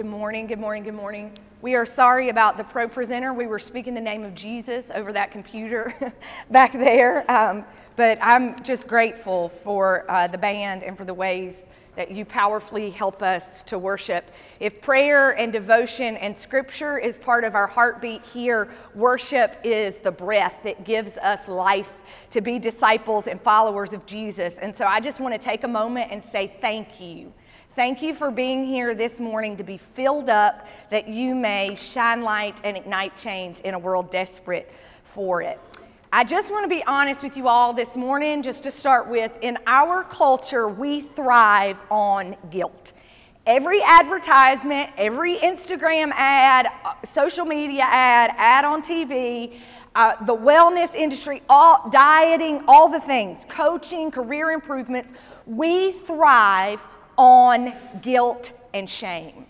Good morning, good morning, good morning. We are sorry about the ProPresenter. We were speaking the name of Jesus over that computer back there. Um, but I'm just grateful for uh, the band and for the ways that you powerfully help us to worship. If prayer and devotion and scripture is part of our heartbeat here, worship is the breath that gives us life to be disciples and followers of Jesus. And so I just want to take a moment and say thank you. Thank you for being here this morning to be filled up that you may shine light and ignite change in a world desperate for it. I just want to be honest with you all this morning, just to start with. In our culture, we thrive on guilt. Every advertisement, every Instagram ad, uh, social media ad, ad on TV, uh, the wellness industry, all dieting, all the things, coaching, career improvements, we thrive on guilt and shame.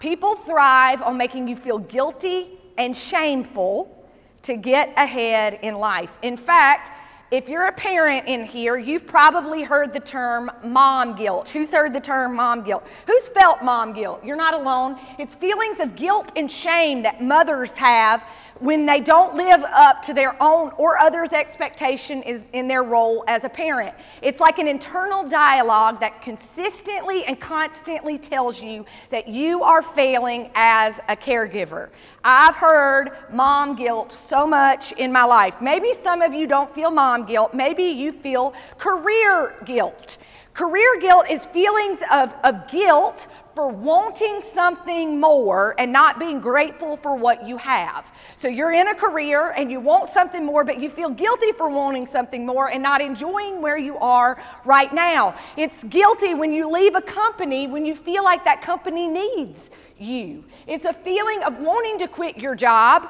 People thrive on making you feel guilty and shameful to get ahead in life. In fact, if you're a parent in here, you've probably heard the term mom guilt. Who's heard the term mom guilt? Who's felt mom guilt? You're not alone. It's feelings of guilt and shame that mothers have when they don't live up to their own or others' expectation is in their role as a parent. It's like an internal dialogue that consistently and constantly tells you that you are failing as a caregiver. I've heard mom guilt so much in my life. Maybe some of you don't feel mom guilt, maybe you feel career guilt. Career guilt is feelings of, of guilt for wanting something more and not being grateful for what you have. So you're in a career and you want something more, but you feel guilty for wanting something more and not enjoying where you are right now. It's guilty when you leave a company when you feel like that company needs you. It's a feeling of wanting to quit your job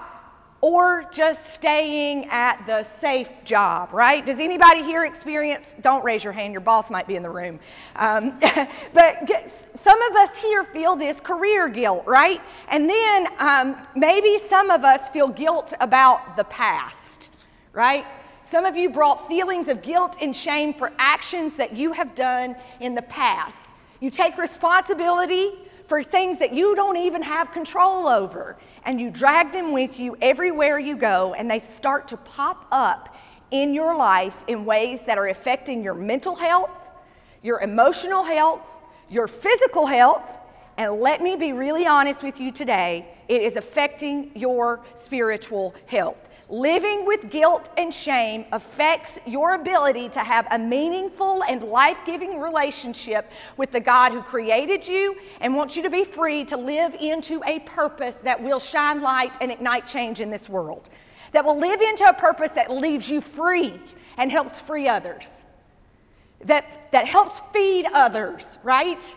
or just staying at the safe job, right? Does anybody here experience? Don't raise your hand, your boss might be in the room. Um, but some of us here feel this career guilt, right? And then um, maybe some of us feel guilt about the past, right? Some of you brought feelings of guilt and shame for actions that you have done in the past. You take responsibility for things that you don't even have control over. And you drag them with you everywhere you go, and they start to pop up in your life in ways that are affecting your mental health, your emotional health, your physical health, and let me be really honest with you today, it is affecting your spiritual health. Living with guilt and shame affects your ability to have a meaningful and life giving relationship with the God who created you and wants you to be free to live into a purpose that will shine light and ignite change in this world. That will live into a purpose that leaves you free and helps free others. That, that helps feed others, right?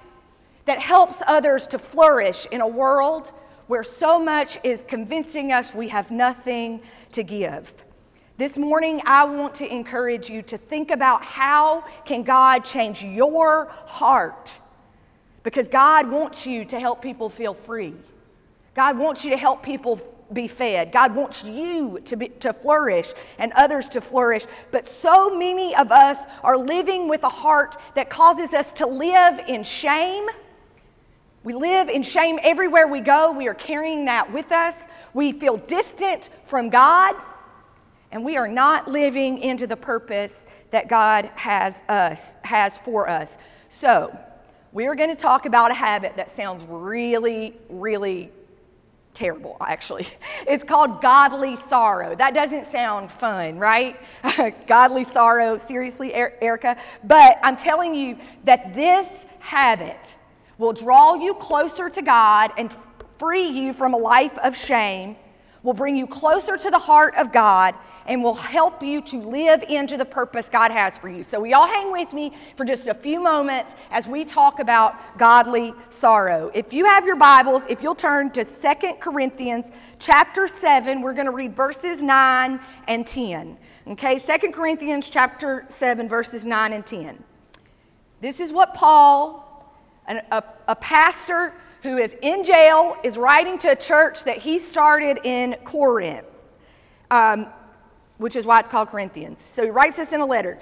That helps others to flourish in a world where so much is convincing us we have nothing to give. This morning I want to encourage you to think about how can God change your heart? Because God wants you to help people feel free. God wants you to help people be fed. God wants you to, be, to flourish and others to flourish. But so many of us are living with a heart that causes us to live in shame we live in shame everywhere we go. We are carrying that with us. We feel distant from God, and we are not living into the purpose that God has us has for us. So, we are going to talk about a habit that sounds really, really terrible, actually. It's called godly sorrow. That doesn't sound fun, right? godly sorrow, seriously, Erica. But I'm telling you that this habit will draw you closer to God and free you from a life of shame, will bring you closer to the heart of God, and will help you to live into the purpose God has for you. So, we all hang with me for just a few moments as we talk about godly sorrow. If you have your Bibles, if you'll turn to Second Corinthians chapter 7, we're going to read verses 9 and 10. Okay, Second Corinthians chapter 7, verses 9 and 10. This is what Paul an, a, a pastor who is in jail is writing to a church that he started in Corinth, um, which is why it's called Corinthians. So he writes this in a letter.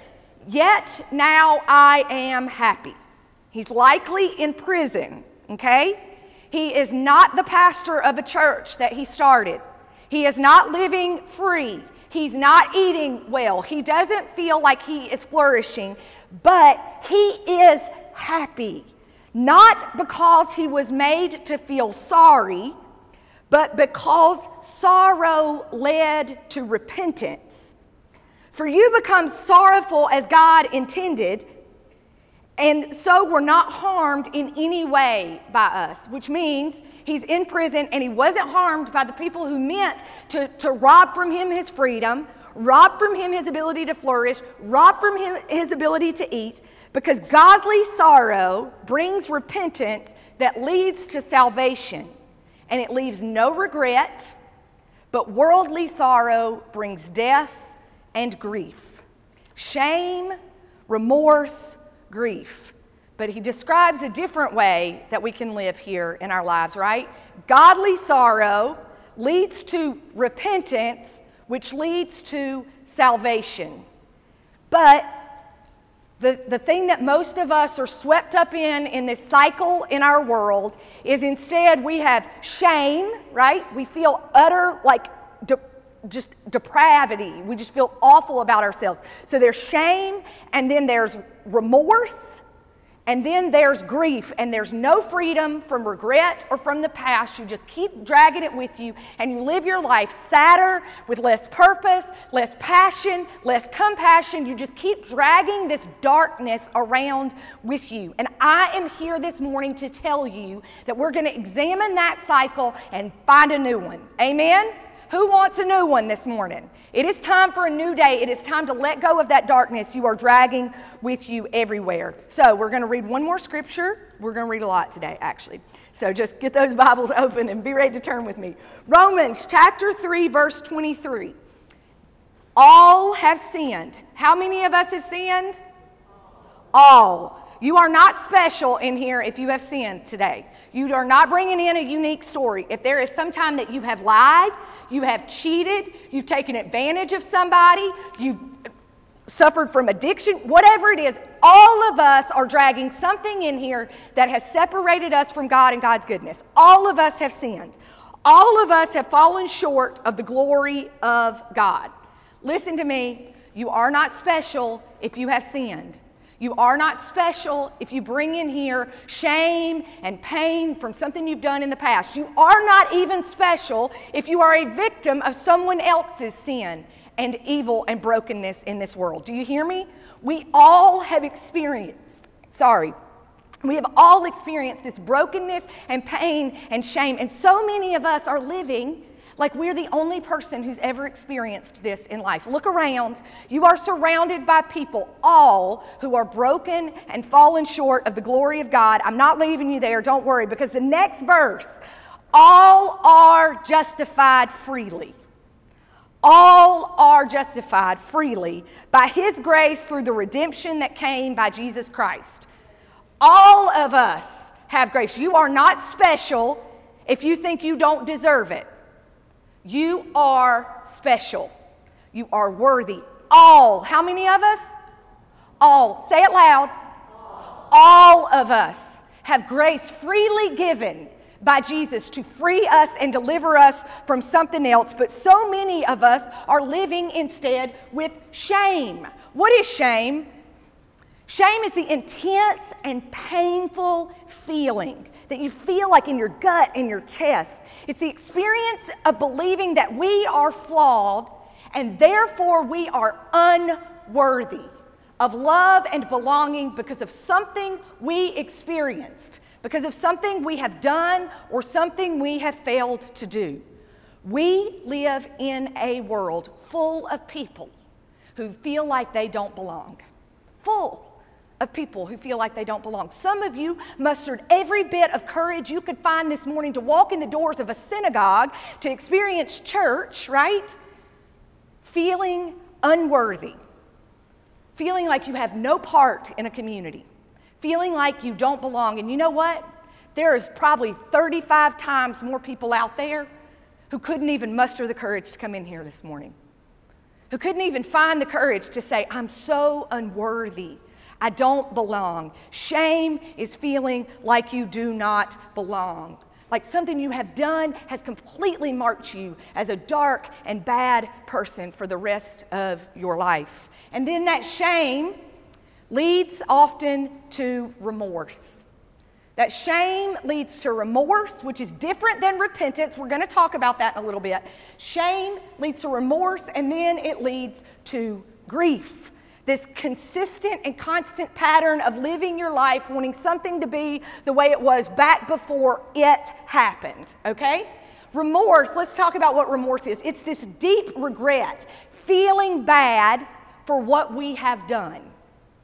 Yet now I am happy. He's likely in prison, okay? He is not the pastor of a church that he started. He is not living free. He's not eating well. He doesn't feel like he is flourishing, but he is happy. Not because he was made to feel sorry, but because sorrow led to repentance. For you become sorrowful as God intended, and so we're not harmed in any way by us, which means he's in prison and he wasn't harmed by the people who meant to, to rob from him his freedom, rob from him his ability to flourish, rob from him his ability to eat, because godly sorrow brings repentance that leads to salvation, and it leaves no regret, but worldly sorrow brings death and grief. Shame, remorse, grief. But he describes a different way that we can live here in our lives, right? Godly sorrow leads to repentance, which leads to salvation. But the, the thing that most of us are swept up in in this cycle in our world is instead we have shame, right? We feel utter, like, de- just depravity. We just feel awful about ourselves. So there's shame, and then there's remorse, and then there's grief, and there's no freedom from regret or from the past. You just keep dragging it with you, and you live your life sadder, with less purpose, less passion, less compassion. You just keep dragging this darkness around with you. And I am here this morning to tell you that we're going to examine that cycle and find a new one. Amen? Who wants a new one this morning? It is time for a new day. It is time to let go of that darkness you are dragging with you everywhere. So, we're going to read one more scripture. We're going to read a lot today, actually. So, just get those Bibles open and be ready to turn with me. Romans chapter 3, verse 23. All have sinned. How many of us have sinned? All. You are not special in here if you have sinned today. You are not bringing in a unique story. If there is some time that you have lied, you have cheated, you've taken advantage of somebody, you've suffered from addiction, whatever it is, all of us are dragging something in here that has separated us from God and God's goodness. All of us have sinned. All of us have fallen short of the glory of God. Listen to me. You are not special if you have sinned. You are not special if you bring in here shame and pain from something you've done in the past. You are not even special if you are a victim of someone else's sin and evil and brokenness in this world. Do you hear me? We all have experienced, sorry, we have all experienced this brokenness and pain and shame, and so many of us are living like we're the only person who's ever experienced this in life. Look around. You are surrounded by people, all who are broken and fallen short of the glory of God. I'm not leaving you there, don't worry, because the next verse all are justified freely. All are justified freely by His grace through the redemption that came by Jesus Christ. All of us have grace. You are not special if you think you don't deserve it. You are special. You are worthy. All. How many of us? All. Say it loud. All of us have grace freely given by Jesus to free us and deliver us from something else, but so many of us are living instead with shame. What is shame? Shame is the intense and painful feeling that you feel like in your gut, and your chest. It's the experience of believing that we are flawed and therefore we are unworthy of love and belonging because of something we experienced, because of something we have done or something we have failed to do. We live in a world full of people who feel like they don't belong. Full of people who feel like they don't belong. Some of you mustered every bit of courage you could find this morning to walk in the doors of a synagogue to experience church, right? Feeling unworthy, feeling like you have no part in a community, feeling like you don't belong. And you know what? There is probably 35 times more people out there who couldn't even muster the courage to come in here this morning, who couldn't even find the courage to say, I'm so unworthy I don't belong. Shame is feeling like you do not belong, Like something you have done has completely marked you as a dark and bad person for the rest of your life. And then that shame leads often to remorse. That shame leads to remorse, which is different than repentance. We're going to talk about that in a little bit. Shame leads to remorse, and then it leads to grief. This consistent and constant pattern of living your life wanting something to be the way it was back before it happened, okay? Remorse, let's talk about what remorse is. It's this deep regret, feeling bad for what we have done,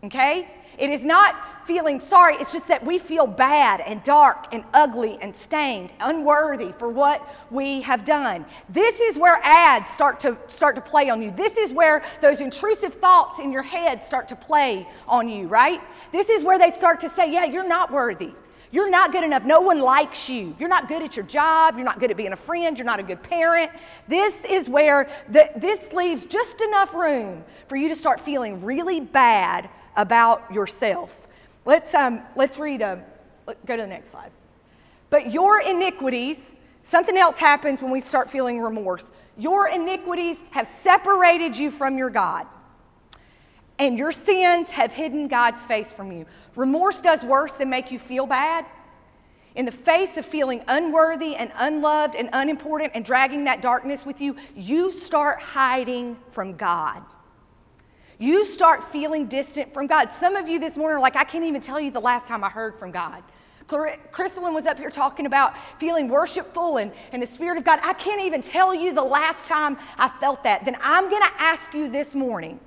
okay? It is not feeling sorry. It's just that we feel bad and dark and ugly and stained, unworthy for what we have done. This is where ads start to start to play on you. This is where those intrusive thoughts in your head start to play on you, right? This is where they start to say, "Yeah, you're not worthy. You're not good enough. No one likes you. You're not good at your job. You're not good at being a friend. You're not a good parent. This is where the, this leaves just enough room for you to start feeling really bad about yourself. Let's, um, let's read, um, go to the next slide. But your iniquities, something else happens when we start feeling remorse. Your iniquities have separated you from your God, and your sins have hidden God's face from you. Remorse does worse than make you feel bad. In the face of feeling unworthy and unloved and unimportant and dragging that darkness with you, you start hiding from God you start feeling distant from God. Some of you this morning are like, I can't even tell you the last time I heard from God. Crystalline was up here talking about feeling worshipful and, and the Spirit of God. I can't even tell you the last time I felt that. Then I'm going to ask you this morning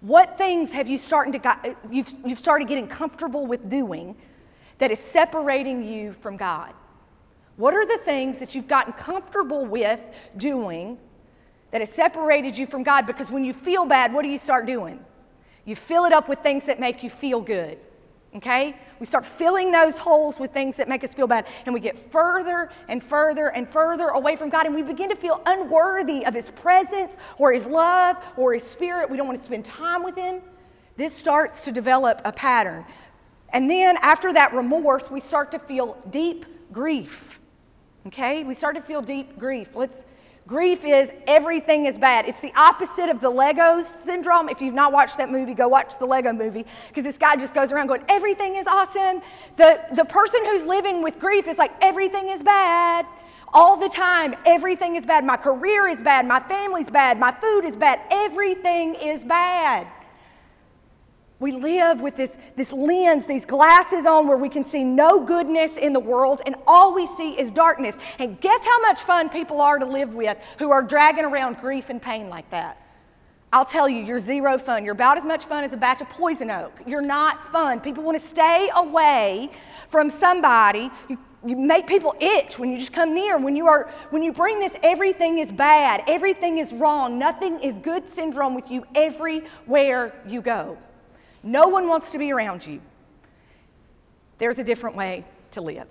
what things have you starting to got, you've, you've started getting comfortable with doing that is separating you from God? What are the things that you've gotten comfortable with doing that has separated you from God because when you feel bad, what do you start doing? You fill it up with things that make you feel good. Okay? We start filling those holes with things that make us feel bad, and we get further and further and further away from God, and we begin to feel unworthy of His presence or His love or His Spirit. We don't want to spend time with Him. This starts to develop a pattern. And then after that remorse, we start to feel deep grief. Okay? We start to feel deep grief. Let's Grief is everything is bad. It's the opposite of the Legos syndrome. If you've not watched that movie, go watch the Lego movie because this guy just goes around going, everything is awesome. The, the person who's living with grief is like, everything is bad. All the time, everything is bad. My career is bad. My family's bad. My food is bad. Everything is bad. We live with this, this lens, these glasses on where we can see no goodness in the world and all we see is darkness. And guess how much fun people are to live with who are dragging around grief and pain like that? I'll tell you, you're zero fun. You're about as much fun as a batch of poison oak. You're not fun. People want to stay away from somebody. You, you make people itch when you just come near. When you are when you bring this everything is bad, everything is wrong, nothing is good syndrome with you everywhere you go. No one wants to be around you. There's a different way to live.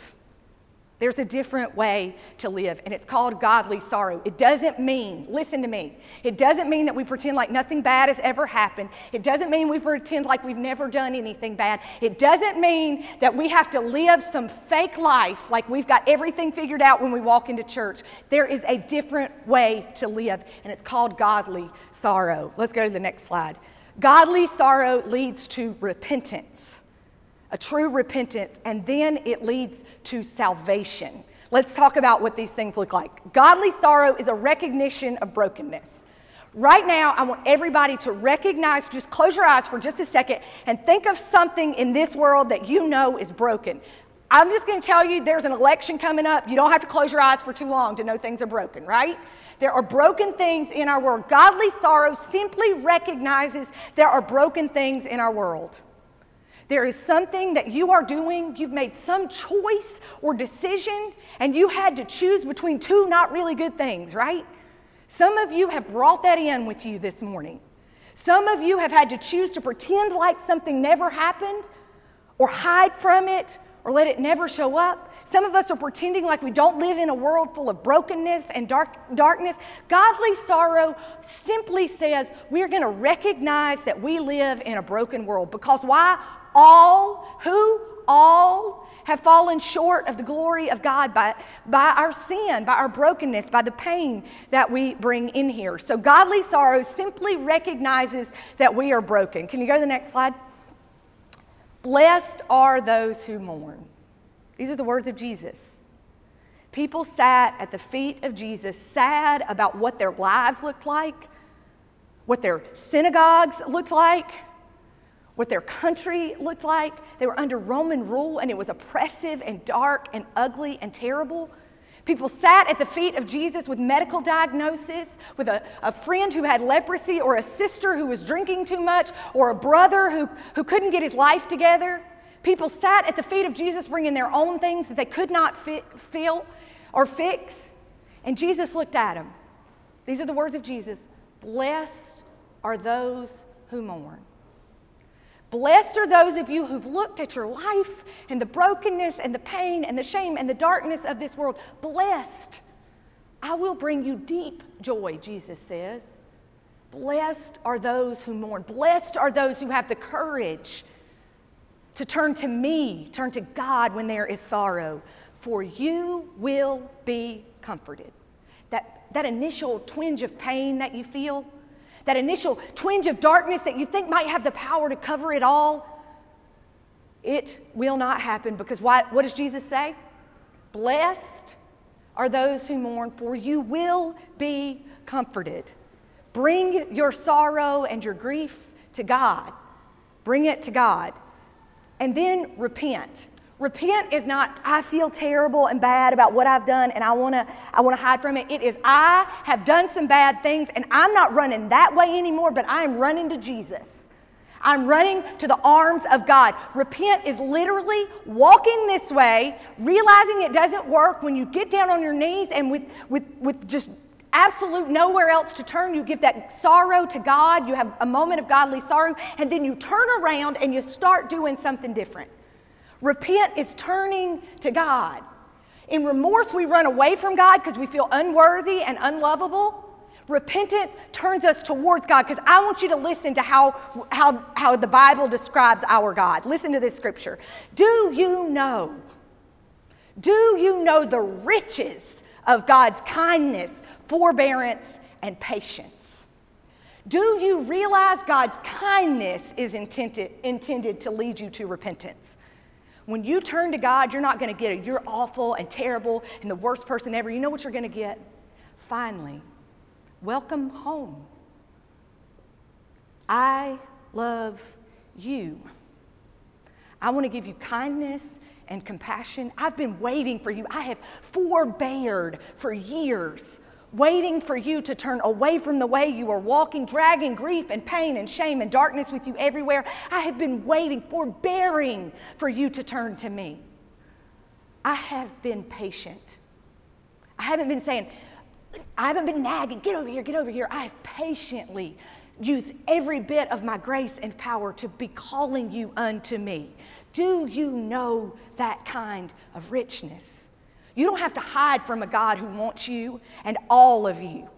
There's a different way to live, and it's called godly sorrow. It doesn't mean, listen to me, it doesn't mean that we pretend like nothing bad has ever happened. It doesn't mean we pretend like we've never done anything bad. It doesn't mean that we have to live some fake life like we've got everything figured out when we walk into church. There is a different way to live, and it's called godly sorrow. Let's go to the next slide. Godly sorrow leads to repentance, a true repentance, and then it leads to salvation. Let's talk about what these things look like. Godly sorrow is a recognition of brokenness. Right now, I want everybody to recognize, just close your eyes for just a second and think of something in this world that you know is broken. I'm just going to tell you there's an election coming up. You don't have to close your eyes for too long to know things are broken, right? There are broken things in our world. Godly sorrow simply recognizes there are broken things in our world. There is something that you are doing, you've made some choice or decision, and you had to choose between two not really good things, right? Some of you have brought that in with you this morning. Some of you have had to choose to pretend like something never happened, or hide from it, or let it never show up. Some of us are pretending like we don't live in a world full of brokenness and dark, darkness. Godly sorrow simply says we're going to recognize that we live in a broken world. Because why? All, who? All have fallen short of the glory of God by, by our sin, by our brokenness, by the pain that we bring in here. So, godly sorrow simply recognizes that we are broken. Can you go to the next slide? Blessed are those who mourn. These are the words of Jesus. People sat at the feet of Jesus, sad about what their lives looked like, what their synagogues looked like, what their country looked like. They were under Roman rule, and it was oppressive and dark and ugly and terrible. People sat at the feet of Jesus with medical diagnosis, with a, a friend who had leprosy, or a sister who was drinking too much, or a brother who, who couldn't get his life together. People sat at the feet of Jesus bringing their own things that they could not fit, feel or fix. And Jesus looked at them. These are the words of Jesus Blessed are those who mourn. Blessed are those of you who've looked at your life and the brokenness and the pain and the shame and the darkness of this world. Blessed. I will bring you deep joy, Jesus says. Blessed are those who mourn. Blessed are those who have the courage to turn to me, turn to God when there is sorrow, for you will be comforted. That, that initial twinge of pain that you feel, that initial twinge of darkness that you think might have the power to cover it all, it will not happen because what, what does Jesus say? Blessed are those who mourn, for you will be comforted. Bring your sorrow and your grief to God. Bring it to God. And then repent. Repent is not, I feel terrible and bad about what I've done and I wanna, I wanna hide from it. It is, I have done some bad things and I'm not running that way anymore, but I am running to Jesus. I'm running to the arms of God. Repent is literally walking this way, realizing it doesn't work when you get down on your knees and with, with, with just absolute nowhere else to turn, you give that sorrow to God. You have a moment of godly sorrow, and then you turn around and you start doing something different. Repent is turning to God. In remorse, we run away from God because we feel unworthy and unlovable. Repentance turns us towards God because I want you to listen to how, how, how the Bible describes our God. Listen to this scripture. Do you know? Do you know the riches of God's kindness, forbearance, and patience? Do you realize God's kindness is intended, intended to lead you to repentance? When you turn to God, you're not going to get it. you're awful and terrible and the worst person ever. You know what you're going to get? Finally, welcome home. I love you. I want to give you kindness and compassion. I've been waiting for you. I have forbeared for years waiting for you to turn away from the way you are walking, dragging grief and pain and shame and darkness with you everywhere. I have been waiting, forbearing for you to turn to me. I have been patient. I haven't been saying, I haven't been nagging, get over here, get over here. I have patiently used every bit of my grace and power to be calling you unto me. Do you know that kind of richness? You don't have to hide from a God who wants you and all of you.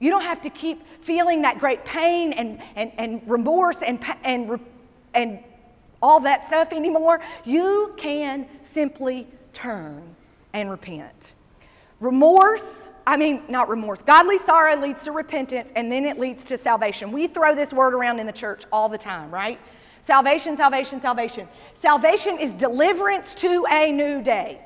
You don't have to keep feeling that great pain and, and, and remorse and, and, and all that stuff anymore. You can simply turn and repent. Remorse, I mean, not remorse, godly sorrow leads to repentance and then it leads to salvation. We throw this word around in the church all the time, right? Salvation, salvation, salvation. Salvation is deliverance to a new day.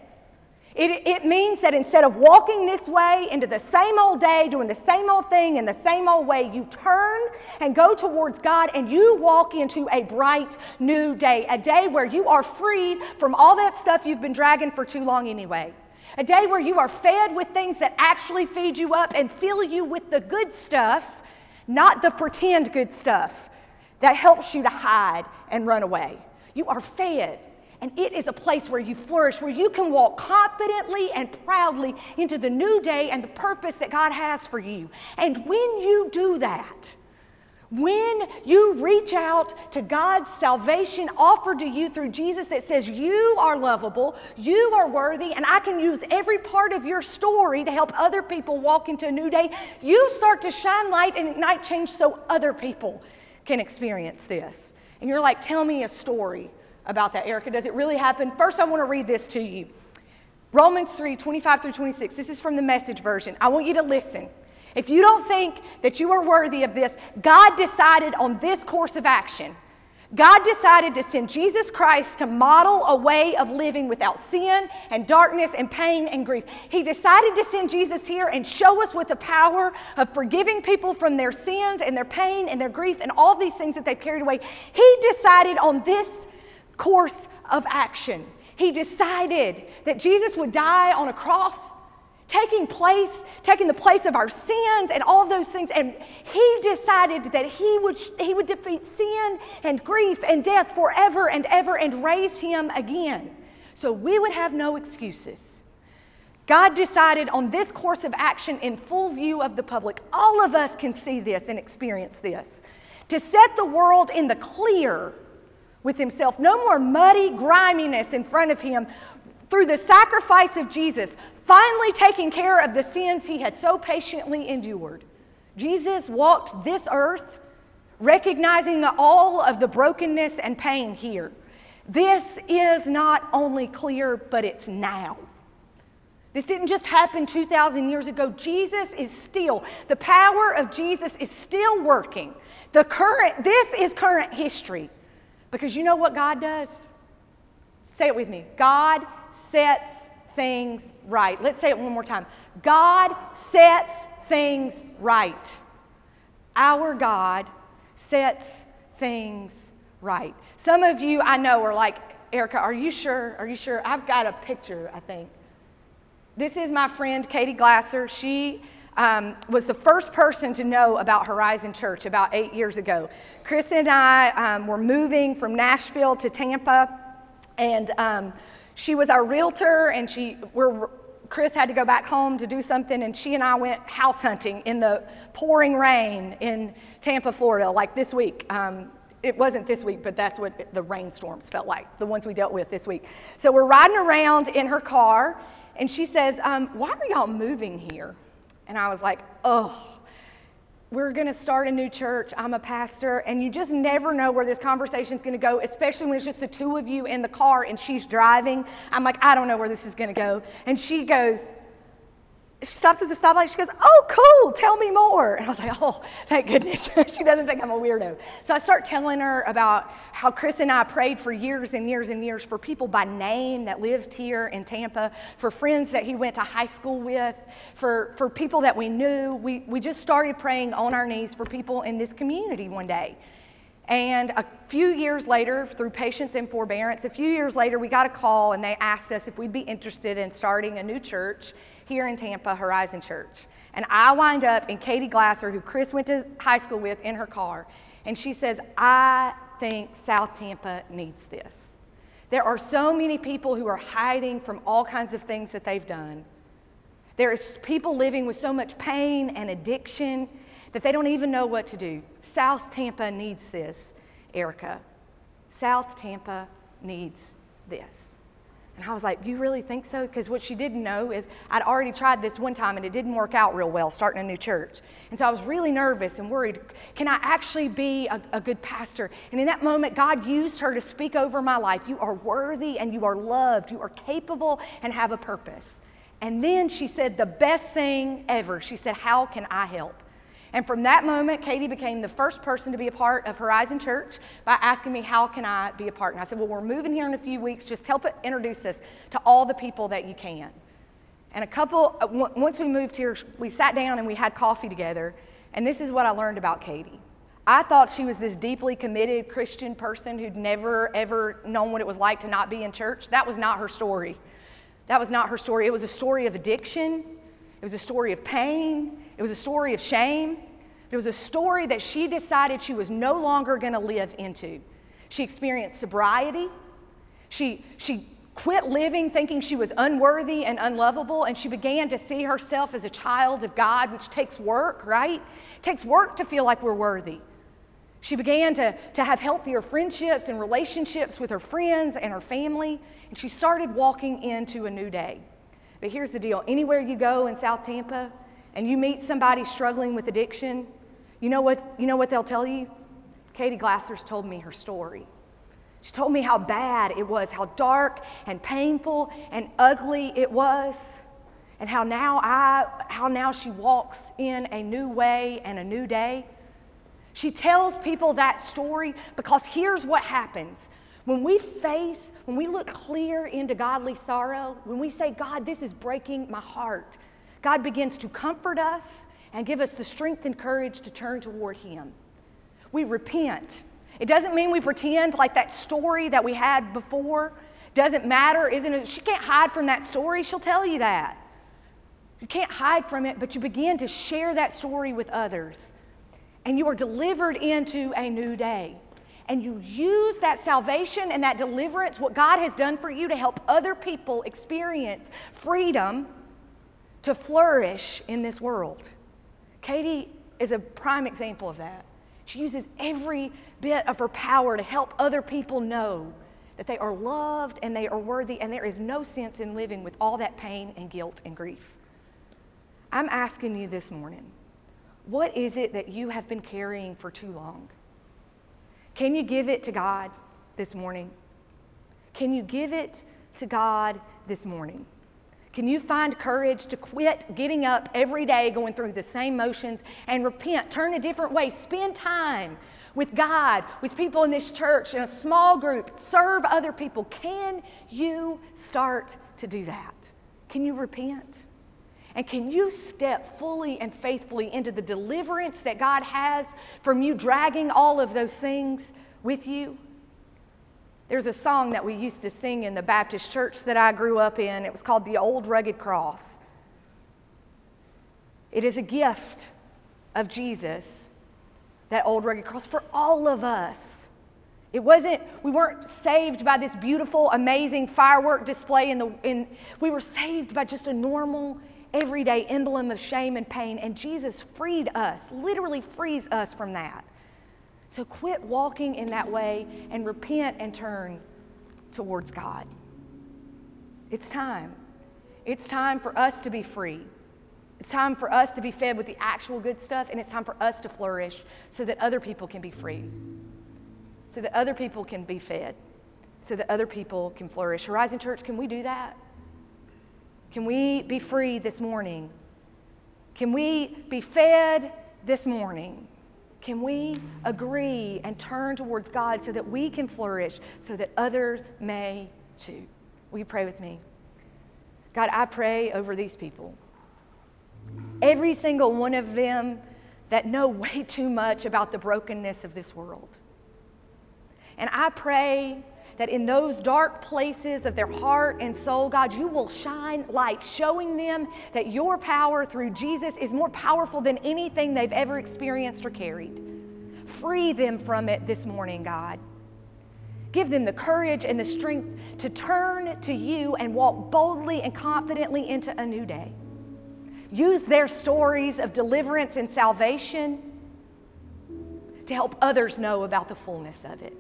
It, it, means that instead of walking this way into the same old day, doing the same old thing in the same old way, you turn and go towards God and you walk into a bright new day, a day where you are freed from all that stuff you've been dragging for too long anyway. A day where you are fed with things that actually feed you up and fill you with the good stuff, not the pretend good stuff that helps you to hide and run away. You are fed and it is a place where you flourish, where you can walk confidently and proudly into the new day and the purpose that God has for you. And when you do that, when you reach out to God's salvation offered to you through Jesus that says you are lovable, you are worthy, and I can use every part of your story to help other people walk into a new day, you start to shine light and ignite change so other people can experience this. And you're like, tell me a story about that, Erica. Does it really happen? First, I want to read this to you. Romans 3 25 through 26. This is from the message version. I want you to listen. If you don't think that you are worthy of this, God decided on this course of action. God decided to send Jesus Christ to model a way of living without sin and darkness and pain and grief. He decided to send Jesus here and show us with the power of forgiving people from their sins and their pain and their grief and all these things that they've carried away. He decided on this course of action. He decided that Jesus would die on a cross taking place, taking the place of our sins and all of those things. And he decided that he would, he would defeat sin and grief and death forever and ever and raise him again. So we would have no excuses. God decided on this course of action in full view of the public. All of us can see this and experience this. To set the world in the clear with himself. No more muddy griminess in front of him. Through the sacrifice of Jesus, finally taking care of the sins he had so patiently endured. Jesus walked this earth recognizing all of the brokenness and pain here. This is not only clear, but it's now. This didn't just happen 2,000 years ago. Jesus is still, the power of Jesus is still working. The current, this is current history. Because you know what God does? Say it with me. God sets things right. Let's say it one more time. God sets things right. Our God sets things right. Some of you I know are like, Erica, are you sure? Are you sure? I've got a picture, I think. This is my friend Katie Glasser. She um, was the first person to know about Horizon Church about eight years ago. Chris and I um, were moving from Nashville to Tampa, and um, she was our realtor, and she we're, Chris had to go back home to do something, and she and I went house hunting in the pouring rain in Tampa, Florida, like this week. Um, it wasn't this week, but that's what the rainstorms felt like, the ones we dealt with this week. So we're riding around in her car, and she says, um, Why are y'all moving here? And I was like, Oh, we're going to start a new church. I'm a pastor, and you just never know where this conversation is going to go, especially when it's just the two of you in the car and she's driving. I'm like, I don't know where this is going to go. And she goes, she stops at the stoplight. She goes, Oh, cool, tell me more. And I was like, Oh, thank goodness. she doesn't think I'm a weirdo. So I start telling her about how Chris and I prayed for years and years and years for people by name that lived here in Tampa, for friends that he went to high school with, for, for people that we knew. We, we just started praying on our knees for people in this community one day. And a few years later, through patience and forbearance, a few years later, we got a call and they asked us if we'd be interested in starting a new church here in Tampa, Horizon Church. And I wind up in Katie Glasser, who Chris went to high school with, in her car. And she says, I think South Tampa needs this. There are so many people who are hiding from all kinds of things that they've done. There is people living with so much pain and addiction that they don't even know what to do. South Tampa needs this, Erica. South Tampa needs this. And I was like, You really think so? Because what she didn't know is I'd already tried this one time and it didn't work out real well starting a new church. And so I was really nervous and worried can I actually be a, a, good pastor? And in that moment, God used her to speak over my life. You are worthy and you are loved. You are capable and have a purpose. And then she said the best thing ever. She said, How can I help? And from that moment, Katie became the first person to be a part of Horizon Church by asking me, How can I be a part? And I said, Well, we're moving here in a few weeks. Just help introduce us to all the people that you can. And a couple, uh, once we moved here, we sat down and we had coffee together. And this is what I learned about Katie. I thought she was this deeply committed Christian person who'd never, ever known what it was like to not be in church. That was not her story. That was not her story. It was a story of addiction, it was a story of pain, it was a story of shame. It was a story that she decided she was no longer going to live into. She experienced sobriety. She, she quit living thinking she was unworthy and unlovable, and she began to see herself as a child of God, which takes work, right? It takes work to feel like we're worthy. She began to, to have healthier friendships and relationships with her friends and her family, and she started walking into a new day. But here's the deal anywhere you go in South Tampa, and you meet somebody struggling with addiction, you know what, you know what they'll tell you? Katie Glasser's told me her story. She told me how bad it was, how dark and painful and ugly it was, and how now I how now she walks in a new way and a new day. She tells people that story because here's what happens. When we face, when we look clear into godly sorrow, when we say, God, this is breaking my heart, God begins to comfort us and give us the strength and courage to turn toward Him. We repent. It doesn't mean we pretend like that story that we had before doesn't matter, isn't it? She can't hide from that story. She'll tell you that. You can't hide from it, but you begin to share that story with others. And you are delivered into a new day. And you use that salvation and that deliverance, what God has done for you, to help other people experience freedom to flourish in this world. Katie is a prime example of that. She uses every bit of her power to help other people know that they are loved and they are worthy, and there is no sense in living with all that pain and guilt and grief. I'm asking you this morning what is it that you have been carrying for too long? Can you give it to God this morning? Can you give it to God this morning? Can you find courage to quit getting up every day going through the same motions and repent? Turn a different way. Spend time with God, with people in this church, in a small group. Serve other people. Can you start to do that? Can you repent? And can you step fully and faithfully into the deliverance that God has from you dragging all of those things with you? There's a song that we used to sing in the Baptist church that I grew up in. It was called The Old Rugged Cross. It is a gift of Jesus, that old rugged cross, for all of us. It wasn't, we weren't saved by this beautiful, amazing firework display in the, in, we were saved by just a normal, everyday emblem of shame and pain. And Jesus freed us, literally frees us from that. So quit walking in that way and repent and turn towards God. It's time. It's time for us to be free. It's time for us to be fed with the actual good stuff, and it's time for us to flourish so that other people can be free, so that other people can be fed, so that other people can flourish. Horizon Church, can we do that? Can we be free this morning? Can we be fed this morning? Can we agree and turn towards God so that we can flourish, so that others may too? Will you pray with me? God, I pray over these people. Every single one of them that know way too much about the brokenness of this world. And I pray that in those dark places of their heart and soul, God, you will shine light, showing them that your power through Jesus is more powerful than anything they've ever experienced or carried. Free them from it this morning, God. Give them the courage and the strength to turn to you and walk boldly and confidently into a new day. Use their stories of deliverance and salvation to help others know about the fullness of it.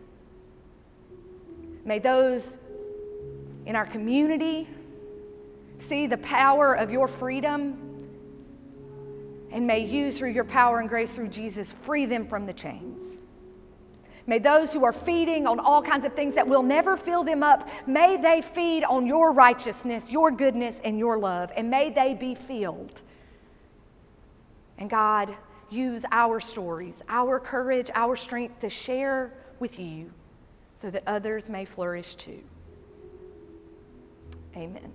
May those in our community see the power of your freedom. And may you, through your power and grace through Jesus, free them from the chains. May those who are feeding on all kinds of things that will never fill them up, may they feed on your righteousness, your goodness, and your love, and may they be filled. And God, use our stories, our courage, our strength to share with you so that others may flourish too. Amen.